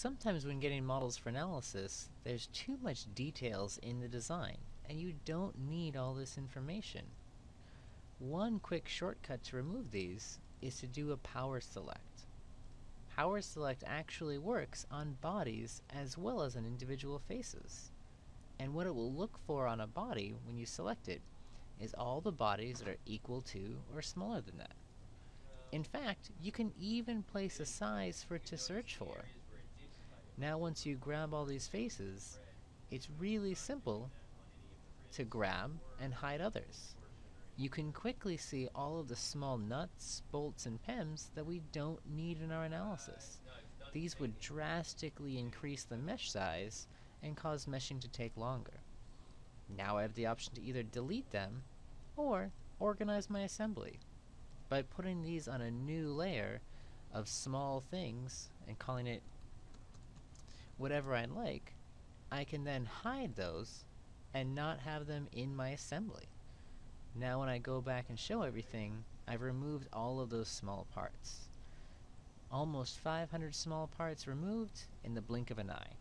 Sometimes when getting models for analysis, there's too much details in the design, and you don't need all this information. One quick shortcut to remove these is to do a power select. Power select actually works on bodies as well as on individual faces. And what it will look for on a body when you select it is all the bodies that are equal to or smaller than that. In fact, you can even place a size for it to search for. Now once you grab all these faces, it's really simple to grab and hide others. You can quickly see all of the small nuts, bolts, and PEMs that we don't need in our analysis. These would drastically increase the mesh size and cause meshing to take longer. Now I have the option to either delete them or organize my assembly. By putting these on a new layer of small things and calling it whatever I like, I can then hide those and not have them in my assembly. Now when I go back and show everything, I've removed all of those small parts. Almost 500 small parts removed in the blink of an eye.